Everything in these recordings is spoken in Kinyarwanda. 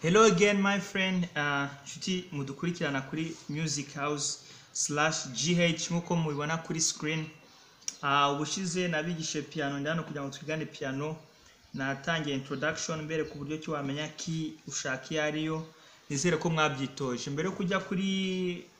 Hello again my friend. Uh, nshuti mudukurikirana kuri music house slash gh nk'uko mubibona kuri screen. Uh, ubushize nabigishe piano ndi hano kugira ngo twigane piano. Natangiye introduction mbere ku buryo ki wamenya ki ushaka iyo ariyo nizere ko mwabyitoje. Mbere yo kujya kuri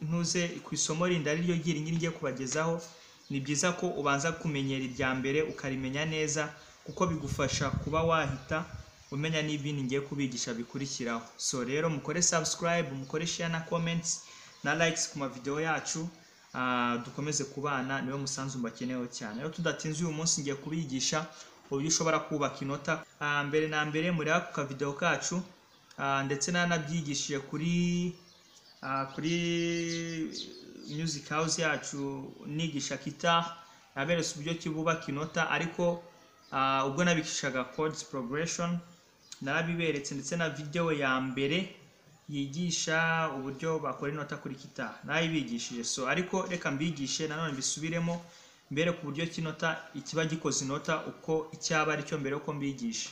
ntuze ku isomo rindi ari ryo ryiri ngiye kubagezaho ni byiza ko ubanza kumenyera irya mbere ukarimenya neza kuko bigufasha kuba wahita umenya n'ibindi ngiye kubigisha bikurikiraho. So rero mukore subscribe mukore share na comments na likes ku mavideo yacu ah, dukomeze kubana ni we musanzu mbakeneyeho cyane. Rero tudatinze uyu munsi ngiye kubigisha uburyo ushobora kubaka inota Ah, mbere na mbere mureba ku kavideo kacu ndetse nanabyigishije kuri ah, kuri music house yacu nigisha guitar naberetse uburyo ki bubaka inota ariko ah, ubwo nabikishaga chords progression narabiberetse ndetse na video ya mbere yigisha uburyo bakora inota kuri guitar. Narabibigishije so ariko reka mbigishe nanone mbisubiremo mbere ku buryo kinota ikiba gikoze inota uko icyaba ari cyo mbere yuko mbigisha.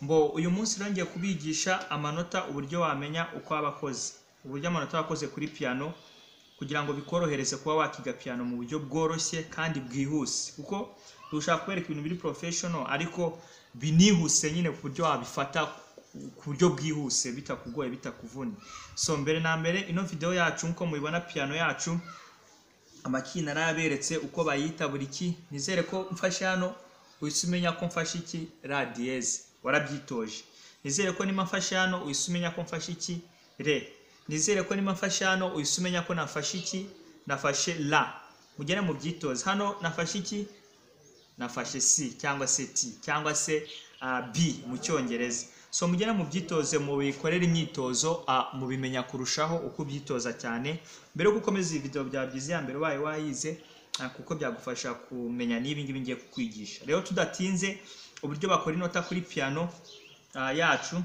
Mbo uyu munsi rero ngiye kubigisha amanota uburyo wamenya uko aba akoze. Uburyo amanota aba akoze kuri piano kugira ngo bikorohereze kuba wakiga piano mu buryo bworoshye kandi bwihuse. Kuko dushaka kubereka ibintu biri professional ariko binihuse nyine ku buryo wabifata ku buryo bwihuse bitakugoye bitakuvunnye so mbere na mbere ino video yacu nk'uko mubibona piano yacu amaki narayaberetse uko bayita buri ki? Nizere ko mfashe hano uhise umenya ko mfashe iki? La warabyitoje. Nizere ko nima mfashe hano uhise umenya ko mfashe iki? Re. Nizere ko nima mfashe hano uhise umenya ko nafashe iki? Nafashe la. Mugere mu byitoze hano nafashe iki? Nafashe C cyangwa se T cyangwa se uh, B mu cyongereza. So mugere mu byitoze mu bikorera imyitozo uh, mubimenya kurushaho uko ubyitoza cyane. Mbere yo gukomeza iyi video byaba byiza iya mbere ubaye wayize uh, kuko byagufasha kumenya n'ibi ngibi ngiye kukwigisha. Rero tudatinze uburyo bakora inota kuri piano uh, yacu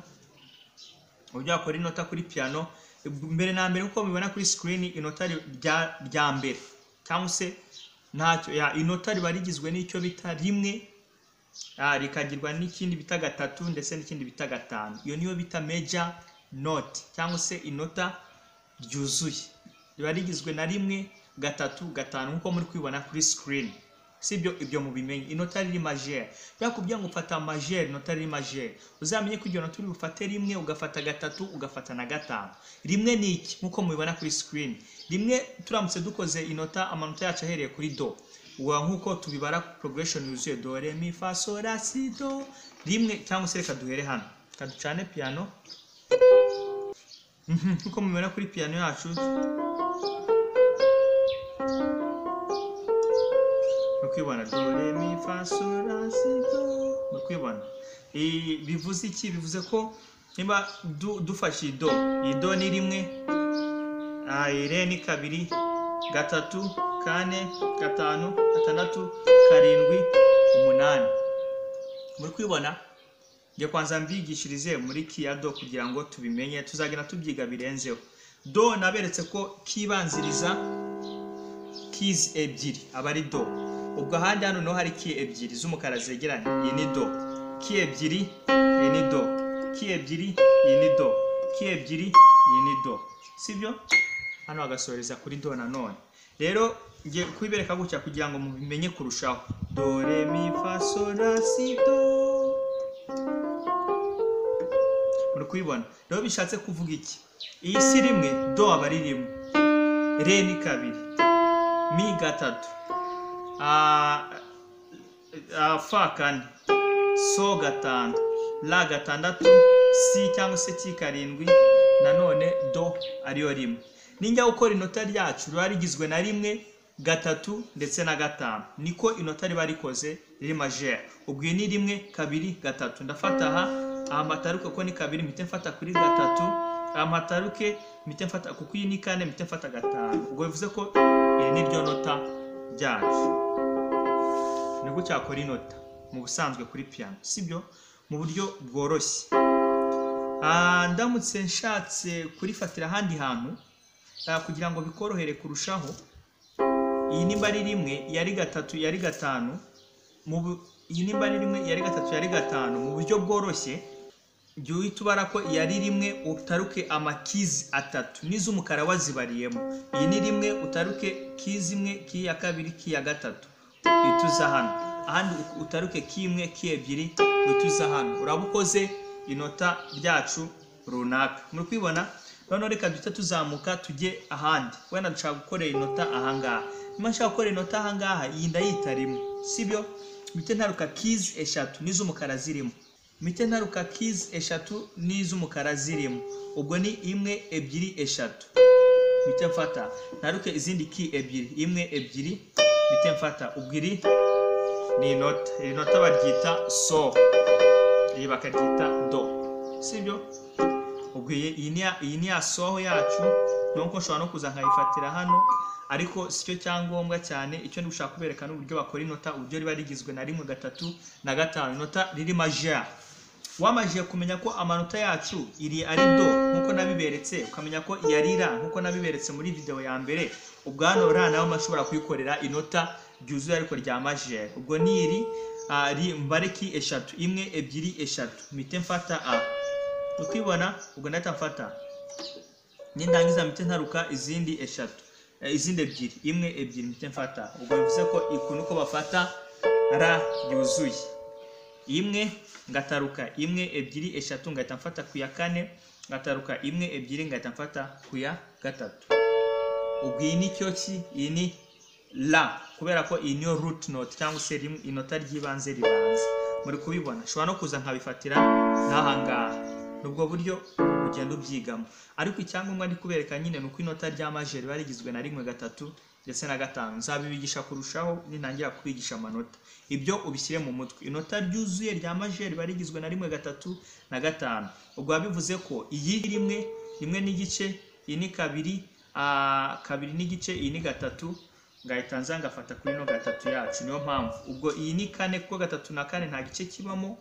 uburyo bakora inota kuri piano mbere na mbere nk'uko mubibona kuri screen inota rya, mbere. Cyangwa se ntacyo inota riba rigizwe n'icyo bita rimwe ah, rikagirwa n'ikindi bita gatatu ndetse n'ikindi bita gatanu. Iyo niyo bita major note cyangwa se inota ryuzuye. Riba rigizwe na rimwe gatatu gatanu nk'uko muri kubibona kuri screen. Sibyo ibyo mubimenye inota riri majeur byakubwiye ngo ufata majeur inota riri majeur uzamenye ko iryo nota uri bufate rimwe ugafata gatatu ugafata na gatanu. Rimwe ni iki? Nk'uko mubibona kuri screen. Rimwe turamutse dukoze inota amanota yacu ahereye kuri do. Uwa nk'uko tubibara progression yuzuye do re mi fa sol la si do. Rimwe cyangwa se reka duhere hano. Reka ducane piano. Mhm, nk'uko mubibona kuri piano yacu mukwibona do re mi fa sol la si do mukwibona Ibi bivuze iki? Bivuze ko niba du- dufashe do iyi do ni rimwe. Ah, re ni kabiri gatatu kane gatanu gatandatu karindwi umunani. Muri kwibona ngiye kwanza mbigishirize muri ki ya do kugira ngo tubimenye tuzagenda tubyiga birenzeho. Do naberetse ko kibanziriza keys ebyiri aba ari do. Ubwo ahandi hano hari ki ebyiri z'umukara zegeranye. Iyi ni do ki ebyiri iyi ni do ki ebyiri iyi ni do ki ebyiri iyi ni do sibyo? Hano hagasoreza kuri do nanone rero ngiye kubibereka gutya kugira ngo mubimenye kurushaho. Do re mi fa sol la si do. Muri kubibona. Rero bishatse kuvuga iki? Iyi si rimwe do aba ari rimwe. Re ni kabiri. Mi gatatu. Fa kane so gatanu la gatandatu si cyangwa se ki karindwi nanone do ariyo rimwe. Ninjya gukora inota ryacu riba rigizwe na rimwe gatatu ndetse na gatanu. Niko inota riba rikoze riri majeur. Ubwo ni rimwe kabiri gatatu. Ndafata aha aha mataruke ko ni kabiri mpite mfata kuri gatatu. Aha mataruke mpite mfata kuko iyi ni kane mpite mfata gatanu. Ubwo bivuze ko iri ni ryo nota ryacu ni gutya wakora inota mu busanzwe kuri piano sibyo? Mu buryo bworoshye. Ah, ndamutse nshatse kurifatira ahandi hantu ah, kugira ngo bikorohere kurushaho. Iyi nimba ari rimwe yari gatatu yari gatanu iyi nimba ari rimwe yari gatatu yari gatanu mu buryo bworoshye jya uhita ubara ko yari rimwe utaruke amakizi atatu. N'iz'umukara wazibariyemo. Iyi ni rimwe utaruke kizi imwe ki ya kabiri ki ya gatatu. Uhita uza hano. Ahandi utaruke ki imwe ki ebyiri uhita uza hano. Uraba ukoze inota ryacu runaka. Muri kwibona noneho reka duhita tuzamuka tujye ahandi. Wenda dushaka gukorera inota ahangaha. Niba nshaka gukorera inota ahangaha iyi ndayita rimwe. Sibyo? Mpite ntaruka kizi eshatu n'iz'umukara zirimo. Mpite ntaruka kizi eshatu n'iz'umukara zirimo. Ubwo ni imwe ebyiri eshatu. Mpite mfata. Ntaruke izindi ki ebyiri. Imwe ebyiri. Mpite mfata. Ubwo iri ni inota. Iri nota baryita so. Iri bakaryita do. Sibyo? Ubwo iyi iyi ni ya- iyi soho yacu. Nuko nshobora no kuza nkayifatira hano ariko si cyo cyangombwa cyane. Icyo ndi gushaka kubereka ni uburyo bakora inota uburyo riba rigizwe na rimwe gatatu na gatanu. Inota riri majeur. Wamajije kumenya ko amanota yacu iri ari do nk'uko nabiberetse ukamenya ko yari ra nk'uko nabiberetse muri video ya mbere ubwo hano ra nawe mashobora kuyikorera inota ryuzuye ariko rya majeur ubwo ni iri ri mbareki eshatu imwe ebyiri eshatu. Mpite mfata a. Ukibona ubwo ndahita mfata. Nindangiza mpite ntaruka izindi eshatu. Eh, izindi ebyiri. Imwe ebyiri mpite mfata. Ubwo bivuze ko iku niko bafata ra yuzuye imwe ngataruka imwe ebyiri eshatu ngahita mfata ku ya kane ngataruka imwe ebyiri ngahita mfata ku ya gatatu. Ubwo iyi ni cyo ki? Iyi ni la kubera ko iyi niyo root note cyangwa se inota ry'ibanze ribanza. Muri kubibona. Nshobora no kuza nkabifatira n'ahangaha. Ni ubwo buryo ugenda ubyigamo. Ariko icyangombwa ndi kubereka nyine ni uko inota rya majeri riba rigizwe na rimwe gatatu ndetse na gatanu. Nzabibigisha kurushaho nintangira kubigisha amanota. Ibyo ubishyire mu mutwe. Inota ryuzuye rya majeri riba rigizwe na rimwe gatatu na gatanu. Ubwo biba bivuze ko iyi rimwe rimwe n'igice iyi ni kabiri kabiri n'igice iyi ni gatatu ngahita nza ngafata kuri ino gatatu yacu. Niyo mpamvu. Ubwo iyi ni kane kuko gatatu na kane nta gice kibamo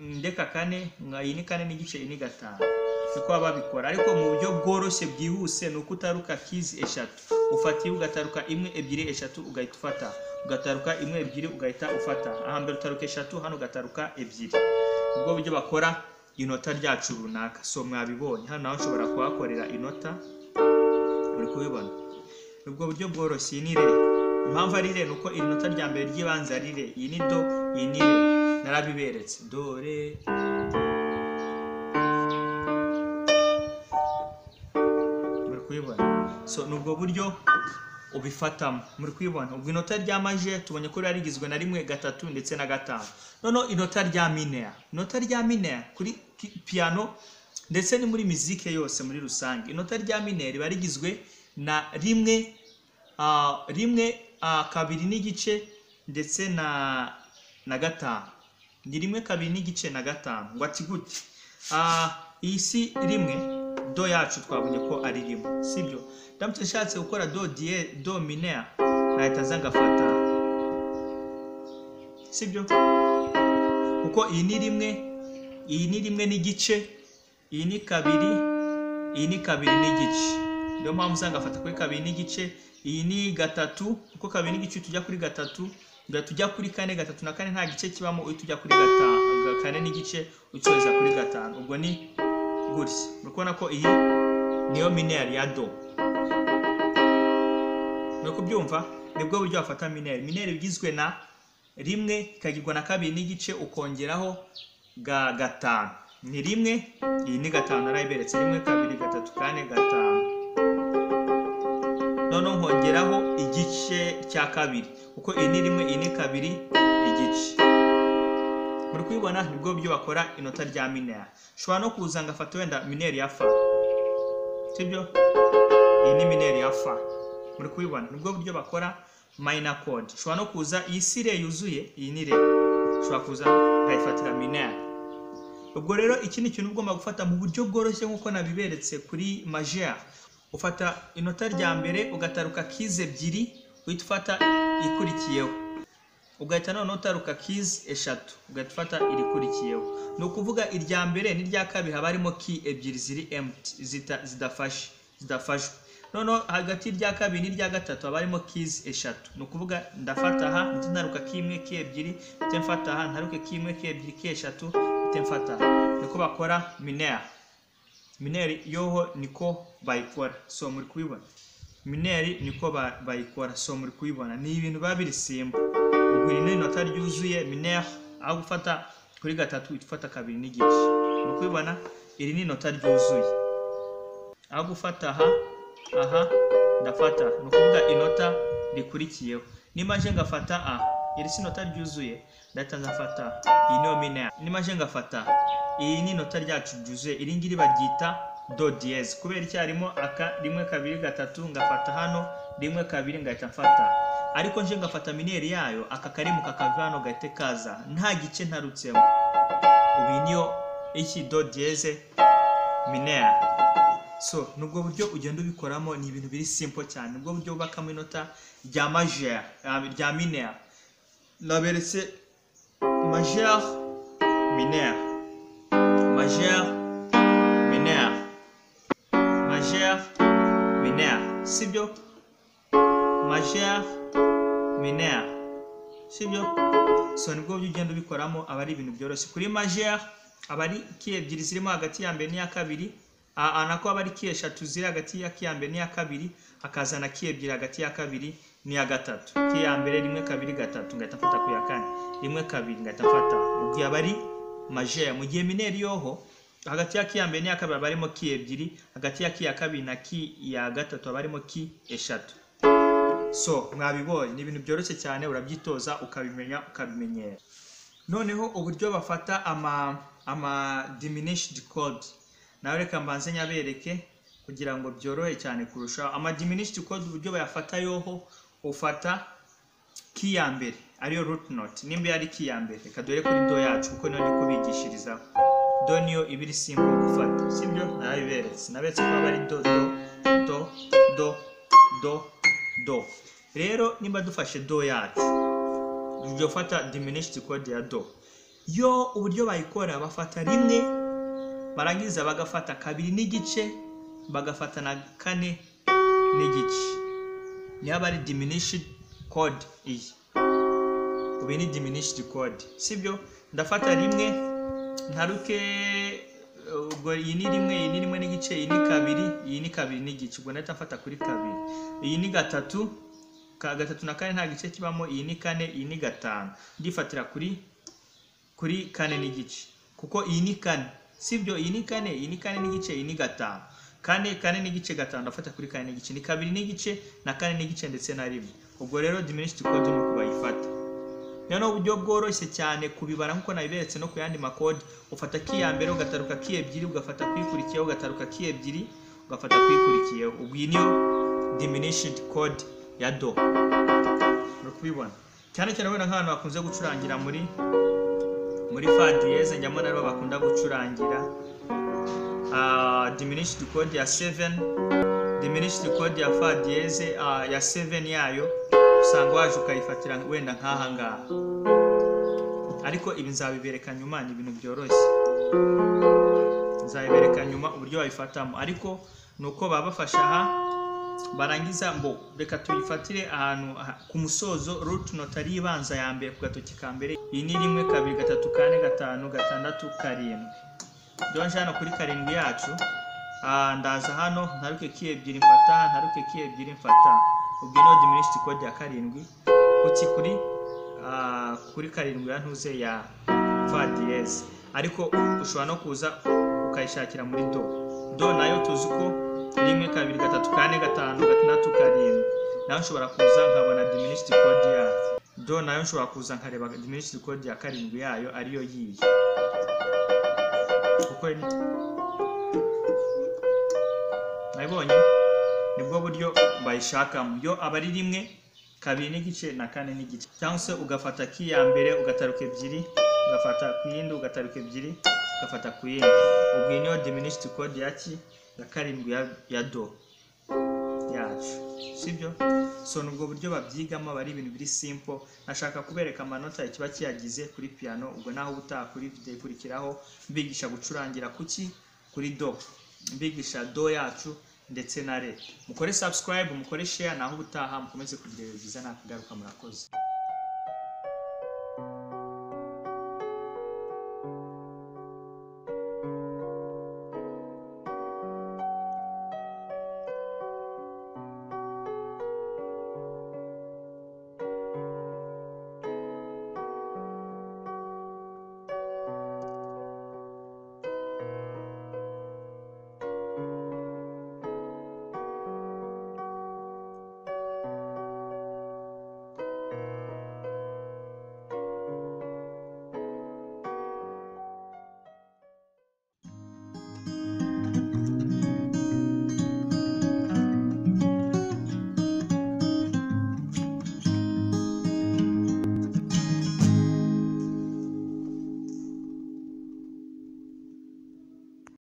ndeka kane nga- iyi ni kane n'igice iyi ni gatanu niko baba babikora ariko mu buryo bworoshye bwihuse ni uko utaruka kizi eshatu ufata iyo ugataruka imwe ebyiri eshatu ugahita ufata. Ugataruka imwe ebyiri ugahita ufata. Ahambere utaruka eshatu hano ugataruka ebyiri. Ubwo buryo bakora inota ryacu runaka. So mwabibonye. Hano naho nshobora kuhakorera inota. Uri kubibona. Ubwo buryo bworoshye. Ni re impamvu ari re ni uko iri nota rya mbere ry'ibanze ari re iyi ni do iyi ni re. Narabiberetse do re muri kubibona so ni ubwo buryo ubifatamo muri kubibona ubwo inota rya maje tubonye ko riba rigizwe na rimwe gatatu ndetse na gatanu. Noneho inota rya minea. Inota rya minea kuri piano ndetse ni muri mizike yose muri rusange. Inota rya minea riba rigizwe na rimwe rimwe kabiri n'igice ndetse na na gatanu. Ni rimwe kabiri n'igice na gatanu. Ngo ati gute Ah, iyi si rimwe? Do yacu twabonye ko ari rimwe. Sibyo ndamutse nshatse gukora do diye do minea nahita nza ngafata. Sibyo kuko iyi ni rimwe iyi ni rimwe n'igice iyi ni kabiri iyi ni kabiri n'igice. Niyo mpamvu usanga ngafata kuri kabiri n'igice iyi ni gatatu kuko kabiri n'igice tujya kuri gatatu ugahita ujya kuri kane gatatu. Na kane nta gice kibamo uhita ujya kuri kane n'igice ucohereza kuri gatanu ubwo ni gutya uri kubona ko iyi niyo mineri ya do. Muri kubyumva ni bwo buryo wafata mineri mineri igizwe na rimwe ikagirwa na kabiri n'igice ukongeraho ga gatanu. Ni rimwe iyi ni gatanu narayiberetse. Rimwe kabiri gatatu kane gatanu. Noneho nkongeraho igice cya kabiri. Kuko iyi ni rimwe iyi ni kabiri igice. Muri kubibona ni bwo buryo bakora inota rya mineri. Ushobora no kuza ngafata wenda mineri ya fa. Sibyo? Iyi ni mineri ya fa. Muri kubibona ni bwo buryo bakora minor chord. Ushobora no kuza iyi si re yuzuye iyi ni re. Ushobora kuza ukayifatira mineri. Ubwo rero iki ni ikintu ugomba gufata mu buryo bworoshye nk'uko nabiberetse kuri majeur. Ufata inota rya mbere ugataruka kize ebyiri uhita ufata ikurikiyeho. Ugahita noneho utaruka keys eshatu ugahita ufata irikurikiyeho. Ni ukuvuga irya mbere n'irya kabiri haba harimo key ebyiri ziri zita- zidafashe zidafashwe. Noneho hagati y'irya kabiri n'irya gatatu haba harimo keys eshatu. Ni ukuvuga ndafata aha mpite ndaruka kimwe ki ebyiri mpite mfata aha ntaruke kimwe ki ebyiri ki eshatu mpite mfata aha. Niko bakora minere mineri yoho niko bayikora so muri kubibona mineri niko ba- bayikora so muri kubibona ni ibintu biba biri simba ubwo iri ni inota ryuzuye mineri aho gufata kuri gatatu uhita ufata kabiri n'igice muri kubibona iri ni inota ryuzuye. Aho gufata aha aha ndafata. Ni ukuvuga inota rikurikiyeho. Nimba nje ngafata a iri si inota ryuzuye ndahita nzafata iyi niyo mineri nimba nje ngafata iyi ni inota ryacu ryuzuye. Iri ngiri baryita do diyeze kubera icyarimwo aka rimwe kabiri gatatu ngafata hano rimwe kabiri ngahita mfata. Ariko nje ngafata mineri yayo aka karimu kakava hano gahite kaza. Nta gice ntarutsemo. Ubu niyo iki do diyeze mineri so nubwo buryo ugenda ubikoramo ni ibintu biri simple cyane. Nubwo buryo wubakamo inota rya majeur ah, rya mineur naberetse majeur mineur majeur mineur majeur mineur sibyo? Majeur mineur sibyo? So ni bwo buryo ugenda ubikoramo aba ari ibintu byoroshye. Kuri majeur aba ari ki ebyiri zirimo hagati ya mbere n'iya kabiri. Nako aba ari ki eshatu ziri hagati ya mbere n'iya kabiri. Hakazana ki ebyiri hagati ya kabiri n'iya gatatu. Ki ya mbere rimwe kabiri gatatu. Ngahita mfata ku ya kane. Rimwe kabiri ngahita mfata. Ubwo aba ari majeur mu gihe mineri yoho hagati ya ki mbere n'iya kabiri haba harimo ki ebyiri hagati ya ki ya kabiri na ki ya gatatu haba harimo ki eshatu. So mwabibonye ni ibintu byoroshye cyane urabyitoza ukabimenya ukabimenyera. Noneho uburyo bafata ama ama diminished code. Nawe reka mbanze nyabereke kugira ngo byorohe cyane kurushaho. Ama diminished code uburyo bayafata yoho ufata ki ya mbere. Ariyo root note. Nimba ari ki ya mbere reka dore kuri do yacu kuko niyo ndi kubigishirizaho. Do niyo iba iri simple gufata sibyo narabiberetse naberetse ko ari do do do do do do. Rero nimba dufashe do yacu ujya ufata diminished code ya do. Yo uburyo bayikora bafata rimwe barangiza bagafata kabiri n'igice bagafata na kane n'igice. Niyo aba ari diminished code iyi. Ubu ni diminished code sibyo? Ndafata rimwe ntaruke ubwo iyi ni rimwe iyi ni rimwe n'igice iyi ni kabiri iyi ni kabiri n'igice ubwo ndahita mfata kuri kabiri. Iyi ni gatatu ka gatatu na kane nta gice kibamo iyi ni kane iyi ni gatanu. Ndifatira kuri kuri kane n'igice. Kuko iyi ni kane sibyo? Iyi ni kane iyi ni kane n'igice iyi ni gatanu. Kane kane n'igice gatanu ndafata kuri kane n'igice. Ni kabiri n'igice na kane n'igice ndetse na rimwe. Ubwo rero diminished code ni uku bayifata rero uburyo bworoshye cyane kubibara nk'uko nabiberetse no ku yandi makode. Ufata ki ya mbere ugataruka ki ebyiri ugafata kwikurikiyeho ugataruka ki ebyiri ugafata kwikurikiyeho. Ubwo iyi niyo diminished code ya do. Uri kubibona. Cyane cyane wenda nk'ahantu bakunze gucurangira muri muri fa diyeze njyamo nabo bakunda gucurangira. Ah, diminished code ya 7 diminished code ya fa diyeze ah, ya 7 yayo. Usanga waje ukayifatira wenda nk'aha ngaha. Ariko ibi nzabibereka nyuma ni ibintu byoroshye. Nzabibereka nyuma uburyo babifatamo ariko ni uko baba bafashe aha barangiza mbo reka tuyifatire ahantu aha- ku musozo root note ari ibanza ya mbere ku gatoki ka mbere. Iyi ni rimwe kabiri gatatu kane gatanu gatandatu karindwi. Rero nje hano kuri karindwi yacu. Ah, ndaza hano ntaruke ki ebyiri mfata ntaruke ki ebyiri mfata. Ubwo ino code ya karindwi kuki kuri ah, kuri karindwi ya ntuze ya fa diyeze ariko ushobora no kuza ukayishakira muri do. Do na yo tuzi ko rimwe kabiri gatatu kane gatanu gatandatu karindwi. Nayo nshobora kuza nkabona diminished code yayo do na yo nshobora kuza nkareba diminished code ya karindwi yayo ariyo yiyi kuko nabibonye? ni bwo buryo bayishakamo. Yo aba ari rimwe kabiri n'igice na kane n'igice. Cyangwa se ugafata ki ya mbere ugataruka ebyiri ugafata ku yindi ugataruka ebyiri ugafata ku yindi. Ubwo niyo diminished code ya ki ya karindwi ya do yacu. Sibyo? So nubwo buryo babyigamo aba ari ibintu biri simple. Nashaka kubereka amanota ikiba kiyagize kuri piano ubwo naho ubutaha kuri video ikurikiraho mbigisha gucurangira kuki kuri do. Mbigisha do yacu ndetse na leta. Mukore subscribe mukore share naho ubutaha mukomeze kugira viza nakagaruka murakoze.